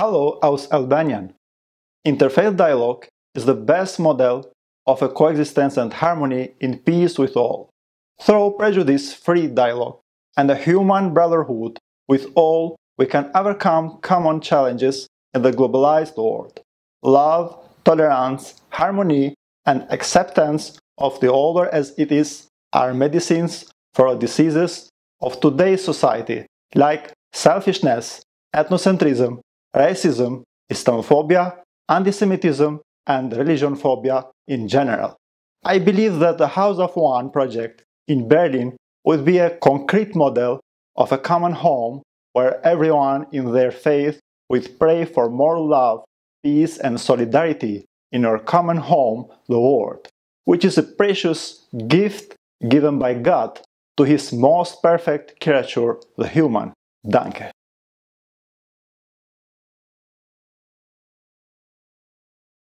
Hallo aus Albanien. Interfaith dialogue is the best model of a coexistence and harmony in peace with all. Through prejudice-free dialogue and a human brotherhood with all, we can overcome common challenges in the globalized world. Love, tolerance, harmony, and acceptance of the other as it is are medicines for diseases of today's society, like selfishness, ethnocentrism, racism, Islamophobia, anti-Semitism, and religion phobia in general. I believe that the House of One project in Berlin would be a concrete model of a common home where everyone in their faith would pray for more love, peace, and solidarity in our common home, the world, which is a precious gift given by God to his most perfect creature, the human. Danke.